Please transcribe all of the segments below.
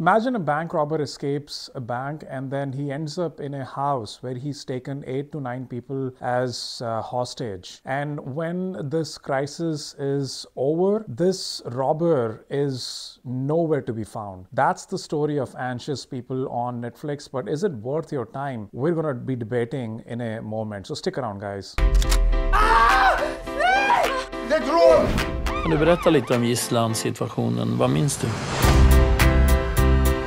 Imagine a bank robber escapes a bank and then he ends up in a house where he's taken eight to nine people as uh, hostage. And when this crisis is over, this robber is nowhere to be found. That's the story of anxious people on Netflix. But is it worth your time? We're going to be debating in a moment. So stick around, guys. Kan du berätta lite om gisslansituationen? Vad minns du?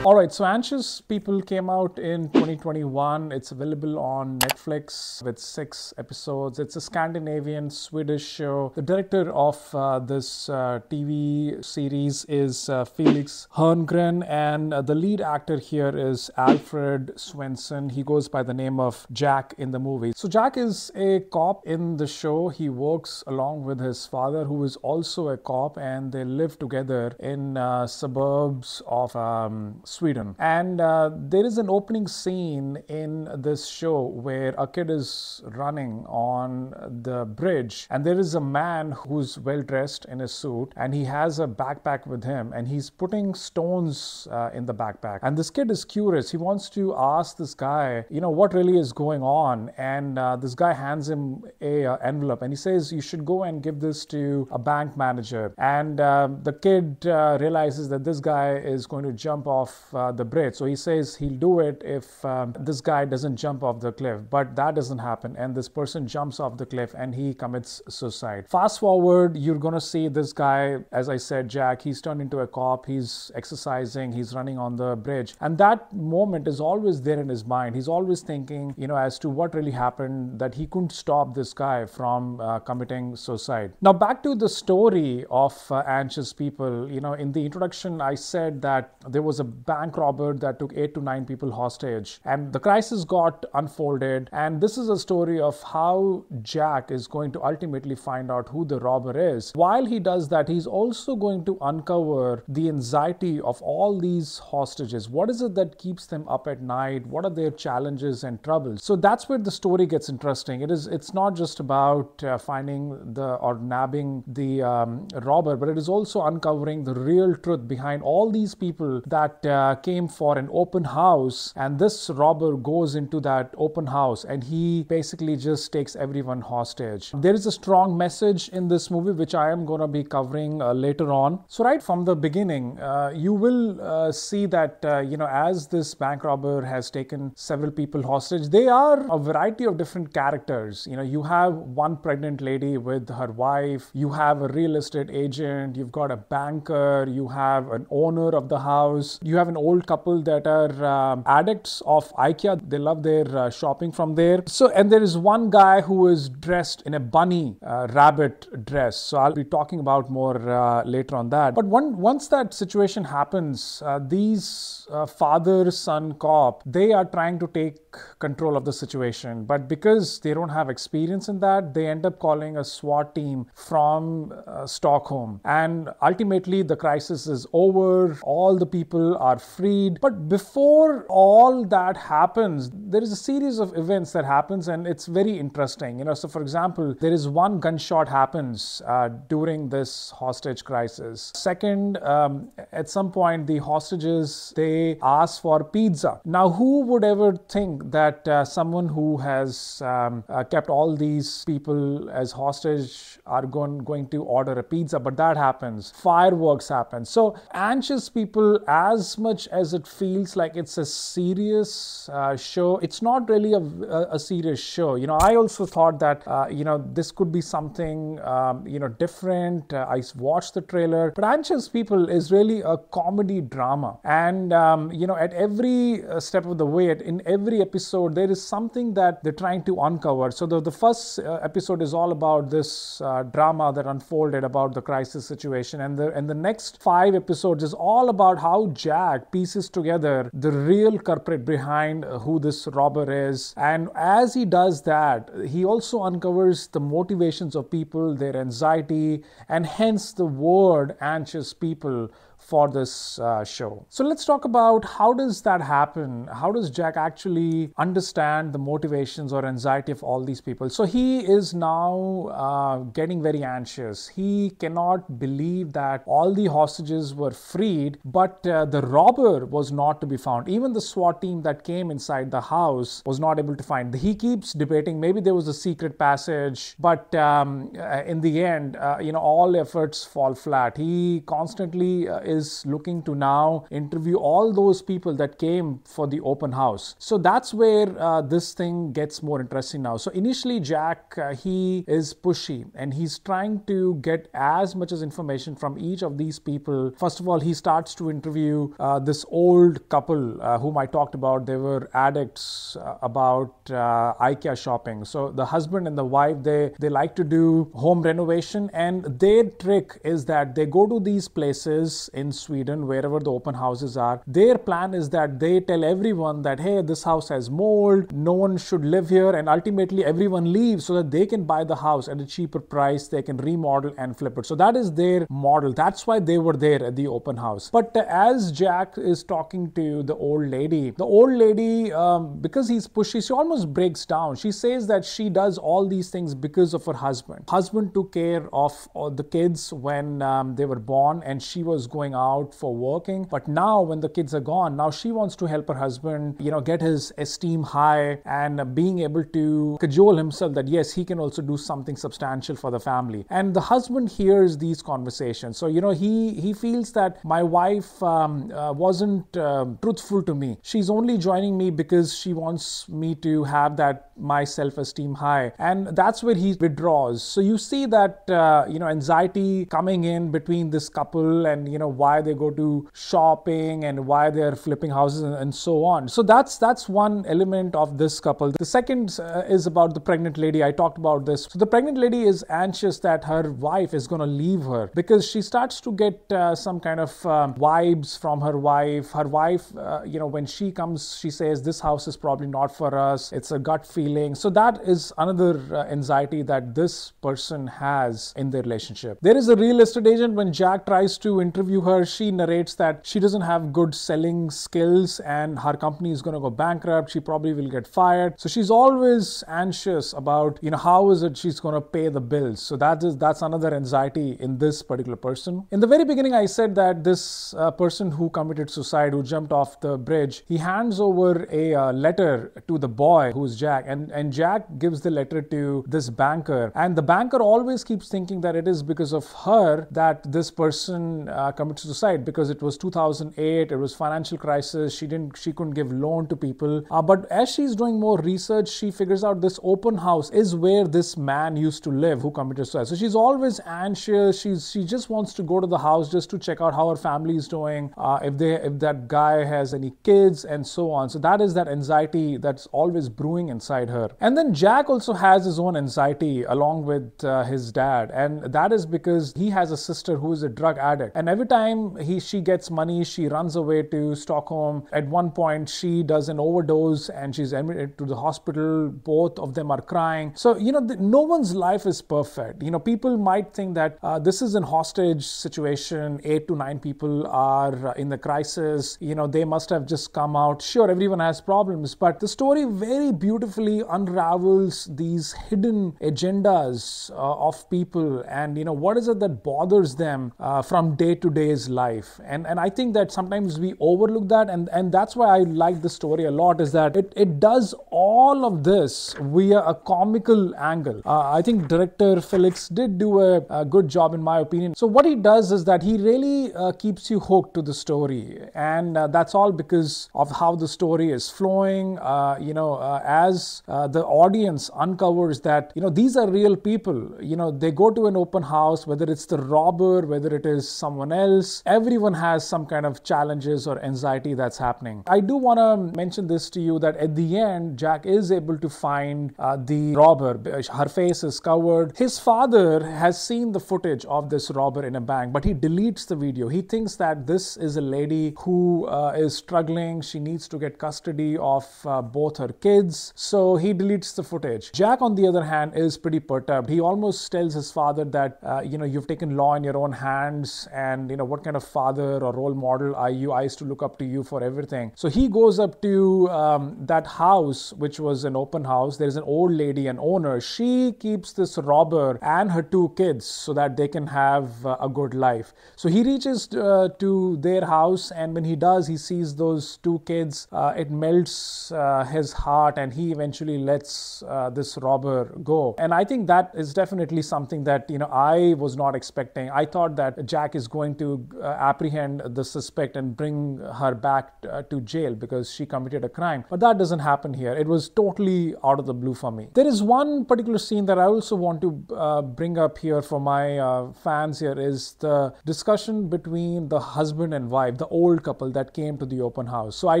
All right, so Anxious People came out in 2021. It's available on Netflix with six episodes. It's a Scandinavian Swedish show. The director of uh, this uh, TV series is uh, Felix Herngren, and uh, the lead actor here is Alfred Svensson. He goes by the name of Jack in the movie. So, Jack is a cop in the show. He works along with his father, who is also a cop, and they live together in uh, suburbs of um, Sweden. And uh, there is an opening scene in this show where a kid is running on the bridge, and there is a man who's well dressed in a suit, and he has a backpack with him, and he's putting stones uh, in the backpack. And this kid is curious. He wants to ask this guy, you know, what really is going on. And uh, this guy hands him a uh, envelope, and he says, you should go and give this to a bank manager. And um, the kid uh, realizes that this guy is going to jump off uh, the bridge. So he says he'll do it if um, this guy doesn't jump off the cliff. But that doesn't happen. And this person jumps off the cliff and he commits suicide. Fast forward, you're going to see this guy, as I said, Jack, he's turned into a cop. He's exercising, he's running on the bridge. And that moment is always there in his mind. He's always thinking, you know, as to what really happened, that he couldn't stop this guy from uh, committing suicide. Now, back to the story of uh, anxious people. You know, in the introduction, I said that there was a bank robber that took eight to nine people hostage, and the crisis got unfolded. And this is a story of how Jack is going to ultimately find out who the robber is. While he does that, he's also going to uncover the anxiety of all these hostages. What is it that keeps them up at night? What are their challenges and troubles? So that's where the story gets interesting. It is. It's not just about uh, finding the or nabbing the um, robber, but it is also uncovering the real truth behind all these people that uh, came for an open house. And this robber goes into that open house and he basically just takes everyone hostage. There is a strong message in this movie which I am going to be covering uh, later on. So right from the beginning, uh, you will uh, see that uh, you know as this bank robber has taken several people hostage, they are a variety of different characters. You know, you have one pregnant lady with her wife, you have a real estate agent, you've got a banker, you have an owner of the house, you have an old couple that are um, addicts of IKEA. They love their uh, shopping from there. So, and there is one guy who is dressed in a bunny uh, rabbit dress. So, I'll be talking about more uh, later on that. But one, once that situation happens, uh, these uh, father son cop they are trying to take control of the situation but because they don't have experience in that they end up calling a swat team from uh, stockholm and ultimately the crisis is over all the people are freed. But before all that happens there is a series of events that happens and it's very interesting. You know so for example there is one gunshot happens uh, during this hostage crisis. Second um, at some point the hostages they ask for pizza. Now who would ever think that uh, someone who has um, uh, kept all these people as hostage are going, going to order a pizza? But that happens. Fireworks happen. So anxious people as much as it feels like it's a serious uh, show it's not really a, a, serious show. You know i also thought that uh, you know this could be something um, you know different. Uh, i watched the trailer. But anxious people is really a comedy drama. And um, you know at every uh, step of the way in every episode there is something that they're trying to uncover. So the, the first uh, episode is all about this uh, drama that unfolded about the crisis situation. And the and the next five episodes is all about how jack pieces together the real culprit behind who this robber is. And as he does that he also uncovers the motivations of people their anxiety and hence the word anxious people for this uh, show. So let's talk about how does that happen? How does Jack actually understand the motivations or anxiety of all these people? So he is now uh, getting very anxious. He cannot believe that all the hostages were freed, but uh, the robber was not to be found. Even the SWAT team that came inside the house was not able to find. He keeps debating maybe there was a secret passage, but um, uh, in the end, uh, you know, all efforts fall flat. He constantly uh, is looking to now interview all those people that came for the open house. So that's where uh, this thing gets more interesting now. So initially, Jack, uh, he is pushy and he's trying to get as much as information from each of these people. First of all, he starts to interview uh, this old couple uh, whom I talked about. They were addicts uh, about uh, IKEA shopping. So the husband and the wife, they, they like to do home renovation and their trick is that they go to these places in Sweden, wherever the open houses are. Their plan is that they tell everyone that, hey, this house has mold, no one should live here, and ultimately everyone leaves so that they can buy the house at a cheaper price, they can remodel and flip it. So that is their model. That's why they were there at the open house. But uh, as Jack is talking to the old lady, the old lady, um, because he's pushy, she almost breaks down. She says that she does all these things because of her husband. Husband took care of all the kids when um, they were born, and she was going out for working. But now, when the kids are gone, now she wants to help her husband, you know, get his esteem high and being able to cajole himself that yes, he can also do something substantial for the family. And the husband hears these conversations, so you know he he feels that my wife um, uh, wasn't uh, truthful to me. She's only joining me because she wants me to have that my self-esteem high, and that's where he withdraws. So you see that uh, you know anxiety coming in between this couple, and you know why they go to shopping and why they're flipping houses and, and so on. So that's that's one element of this couple. The second uh, is about the pregnant lady. I talked about this. So the pregnant lady is anxious that her wife is going to leave her because she starts to get uh, some kind of um, vibes from her wife. Her wife, uh, you know, when she comes, she says, This house is probably not for us. It's a gut feeling. So that is another uh, anxiety that this person has in their relationship. There is a real estate agent. When Jack tries to interview her, she narrates that she doesn't have good selling skills and her company is going to go bankrupt. She probably will get fired. So she's always anxious about, you know, how is it she's going to pay the bills. So that is that's another anxiety in this particular person. In the very beginning, I said that this uh, person who committed suicide, who jumped off the bridge, he hands over a uh, letter to the boy who's Jack, and and Jack gives the letter to this banker, and the banker always keeps thinking that it is because of her that this person uh, committed suicide because it was 2008, it was financial crisis. She didn't, she couldn't give loan to people. Uh, but as she's doing more research, she figures out this open house is where this man used to live who committed suicide. So she's always anxious. She's she just wants to go to the house just to check out how her family is doing, uh, if they if that guy has any kids and so on. So that is that anxiety that's always brewing inside her. And then Jack also has his own anxiety along with uh, his dad, and that is because he has a sister who is a drug addict. And every time he she gets money, she runs away to Stockholm. At one point, she does an overdose and she's admitted to the hospital. Both of them are crying. So you know, the, no one's life is perfect. You know, people might think that uh, this is an hostage situation. Eight to nine people are uh, in the crisis. You know, they must have just come out. Sure, everyone has problems, but the story very beautifully unravels these hidden agendas uh, of people and you know what is it that bothers them uh, from day to day's life. And and i think that sometimes we overlook that. And and that's why i like the story a lot is that it, it does all of this via a comical angle. Uh, i think director felix did do a, a, good job in my opinion. So what he does is that he really uh, keeps you hooked to the story. And uh, that's all because of how the story is flowing. Uh, you know as the audience uncovers that you know these are real people. You know they go to an open house whether it's the robber whether it is someone else everyone has some kind of challenges or anxiety that's happening. I do want to mention this to you that at the end jack is able to find uh, the robber. Her face is covered. His father has seen the footage of this robber in a bank but he deletes the video. He thinks that this is a lady who uh, is struggling. She needs to get custody of uh, both her kids. So he deletes the footage. Jack on the other hand is pretty perturbed. He almost tells his father that uh, you know you've taken law in your own hands and you know what kind of father or role model are you? I used to look up to you for everything. So he goes up to um, that house, which was an open house. There's an old lady, an owner. She keeps this robber and her two kids so that they can have uh, a good life. So he reaches uh, to their house, and when he does, he sees those two kids. Uh, it melts uh, his heart, and he eventually lets uh, this robber go. And I think that is definitely something that you know I was not expecting. I thought that Jack is going to uh, apprehend the suspect and bring her back uh, to jail because she committed a crime. But that doesn't happen here. It was totally out of the blue for me. There is one particular scene that I also want to uh, bring up here for my uh, fans here is the discussion between the husband and wife, the old couple that came to the open house. So I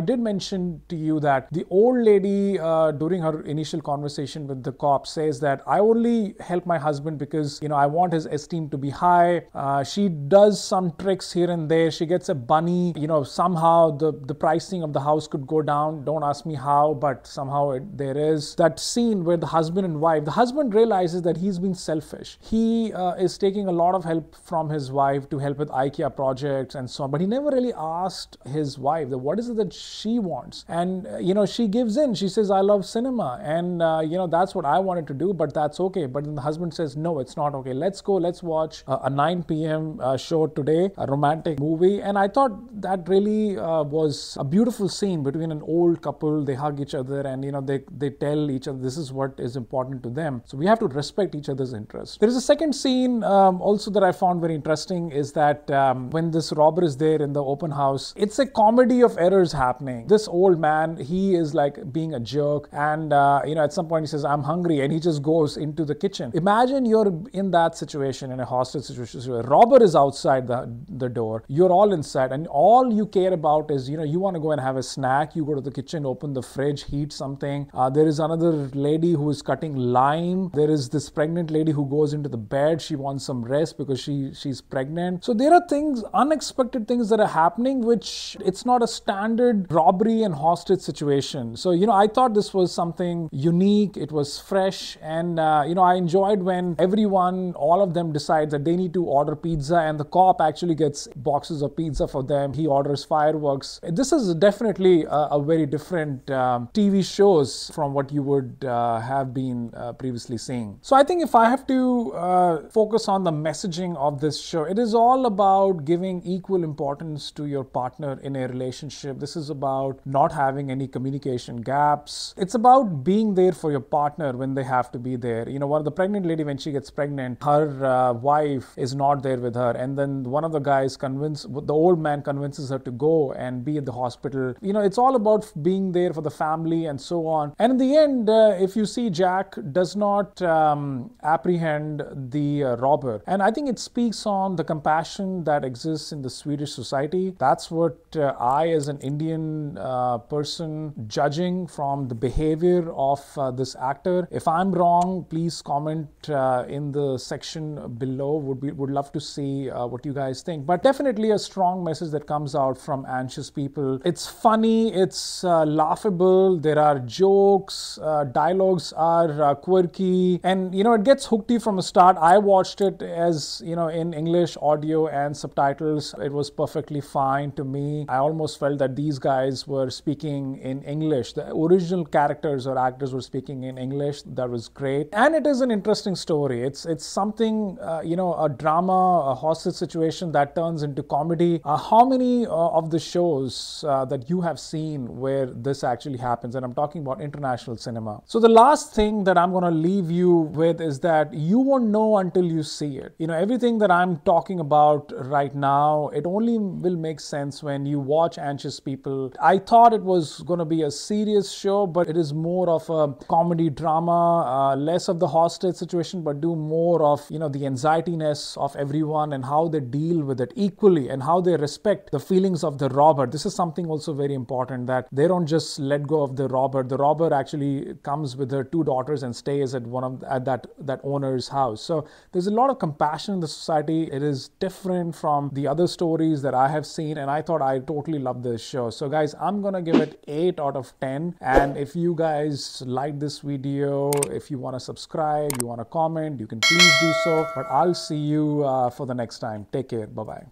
did mention to you that the old lady uh, during her initial conversation with the cop says that I only help my husband because you know I want his esteem to be high. Uh, she does some tricks here and there. She gets a bunny. You know somehow the the pricing of the house could go down. Don't ask me how, but somehow it, there is that scene where the husband and wife. The husband realizes that he's been selfish. He uh, is taking a lot of help from his wife to help with IKEA projects and so on, but he never really asked his wife that what is it that she wants, and uh, you know she gives in. She says, "I love cinema," and uh, you know that's what I wanted to do, but that's okay. But then the husband says, "No, it's not okay. Let's go. Let's watch a 9 p.m. Uh, show today, a romantic movie." And I thought that really uh, was a beautiful scene between an old couple. They hug each other, and you know they they tell each other this is what is important to them. So we have to respect each other's interests. There is a second scene um, also that I found very interesting is that um, when this robber is there in the open house, it's a comedy of errors happening. This old man, he is like being a jerk, and uh, you know at some point he says, "I'm hungry," and he just goes into the kitchen. Imagine you're in that situation in a hostage situation. So a robber is outside the the door. You're all inside, and all you care about is you know you want to go and have a snack. You go to the kitchen, open the fridge, heat something. Uh, there is another lady who is cutting lime. There is this pregnant lady who goes into the bed. She wants some rest because she she's pregnant. So there are things, unexpected things that are happening, which it's not a standard robbery and hostage situation. So you know, I thought this was something unique. It was fresh, and uh, you know, I enjoyed when everyone, all of them, decides that they need to order pizza, and the cop actually gets boxes of pizza for them. He orders fireworks. This is definitely a, a very different um, TV shows from what you would uh, have been uh, previously seeing. So I think if I have to uh, focus on the messaging of this show, it is all about giving equal importance to your partner in a relationship. This is about not having any communication gaps. It's about being there for your partner when they have to be there. You know, one of the pregnant lady when she gets pregnant, her uh, wife is not there with her, and then one of the guys convince the old man convinces her to go and be at the hospital. You know, it's all about being there for the family and so on. And in the end, uh, if you see Jack does not um, apprehend the uh, robber, and I think it speaks on the compassion that exists in the Swedish society. That's what uh, I, as an Indian uh, person, judging from the behavior of uh, this actor. If I'm wrong, please comment uh, in the section below. Would be would love to see what you guys think. But definitely a strong message that comes out from anxious people. It's funny. It's uh, laughable. There are jokes. Uh, dialogues are uh, quirky, and you know it gets hooked you from the start. I watched it as you know in English audio and subtitles. It was perfectly fine to me. I almost felt that these guys were speaking in English. The original characters or actors were speaking in English. That was great, and it is an interesting story. It's it's something uh, you know a drama, a hostage situation that turns into comedy. Uh, how many uh, of the shows uh, that you have seen where this actually happens? And I'm talking about international cinema. So the last thing that I'm going to leave you with is that you won't know until you see it. You know everything that I'm talking about right now. It only will make sense when you watch Anxious People. I thought it was going to be a serious show, but it is more of a comedy drama, uh, less of the hostage situation, but do more of you know the anxietiness of everyone and how they deal with it equally and how they respect the feelings of the robber. This is something also very important that they don't just let go of the robber. The robber actually comes with her two daughters and stays at one of at that that owner's house. So there's a lot of compassion in the society. It is different from the other stories that I have seen, and I thought I totally love this show. So guys, I'm gonna give it eight out of ten. And if you guys like this video, if you want to subscribe, you want to comment, you can please do so. But I'll see you uh, for the next time. Take care. Bye bye.